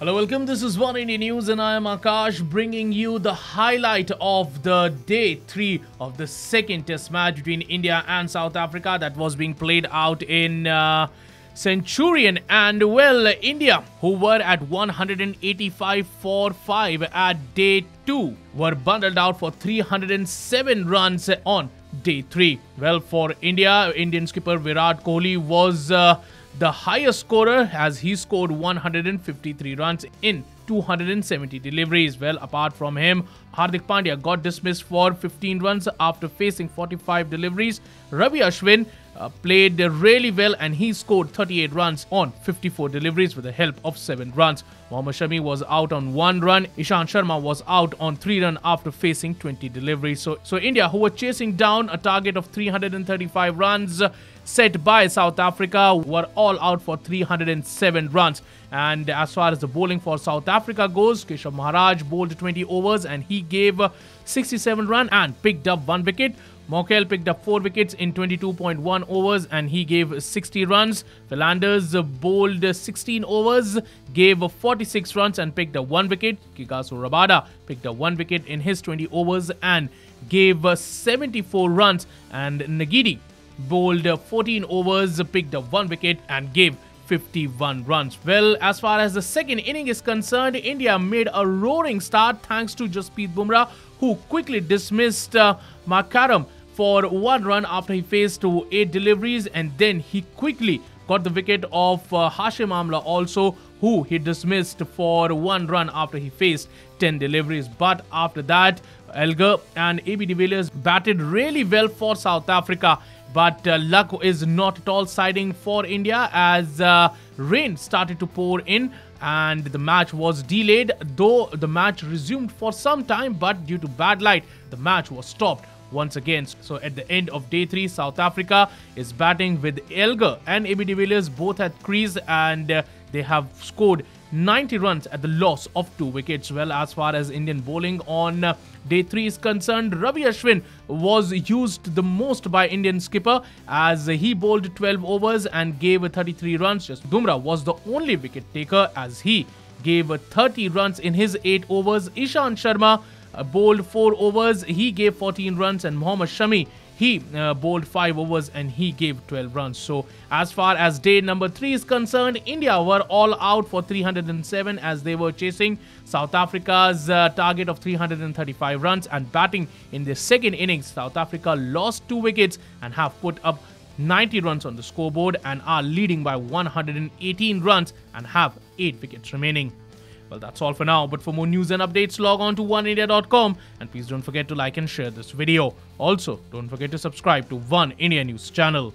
Hello, welcome. This is One India News, and I am Akash bringing you the highlight of the day three of the second Test match between India and South Africa that was being played out in uh, Centurion. And well, India, who were at 185 for 5 at day two, were bundled out for 307 runs on day three. Well, for India, Indian skipper Virat Kohli was. Uh, the highest scorer as he scored 153 runs in 270 deliveries. Well, apart from him, Hardik Pandya got dismissed for 15 runs after facing 45 deliveries. Ravi Ashwin uh, played really well and he scored 38 runs on 54 deliveries with the help of 7 runs. Mohammad Shami was out on 1 run. Ishant Sharma was out on 3 runs after facing 20 deliveries. So, so India, who were chasing down a target of 335 runs, set by South Africa were all out for 307 runs. And as far as the bowling for South Africa goes, Keshav Maharaj bowled 20 overs and he gave 67 run and picked up one wicket. Morkel picked up 4 wickets in 22.1 overs and he gave 60 runs. Fernandez bowled 16 overs, gave 46 runs and picked up 1 wicket. Kagiso Rabada picked up 1 wicket in his 20 overs and gave 74 runs. And Ngidi bowled 14 overs, picked up 1 wicket and gave 51 runs. Well, as far as the second inning is concerned, India made a roaring start thanks to Jasprit Bumrah, who quickly dismissed uh, Markram for one run after he faced eight deliveries, and then he quickly got the wicket of uh, Hashim Amla also, who he dismissed for one run after he faced 10 deliveries. But after that, Elgar and AB de Villiers batted really well for South Africa but uh, luck is not at all siding for India as uh, rain started to pour in and the match was delayed though the match resumed for some time but due to bad light the match was stopped once again. So at the end of day 3 South Africa is batting with Elgar and AB de Villiers both at crease and uh, they have scored 90 runs at the loss of two wickets. Well, as far as Indian bowling on uh, day 3 is concerned, Ravi Ashwin was used the most by Indian skipper as he bowled 12 overs and gave 33 runs. Just Bumrah was the only wicket taker as he gave 30 runs in his 8 overs. Ishant Sharma bowled 4 overs, he gave 14 runs and Mohammad Shami he uh, bowled 5 overs and he gave 12 runs. So as far as day number 3 is concerned, India were all out for 307 as they were chasing South Africa's uh, target of 335 runs and batting in the second innings. South Africa lost 2 wickets and have put up 90 runs on the scoreboard and are leading by 118 runs and have 8 wickets remaining. Well, that's all for now, but for more news and updates, log on to oneindia.com and please don't forget to like and share this video. Also, don't forget to subscribe to One India News channel.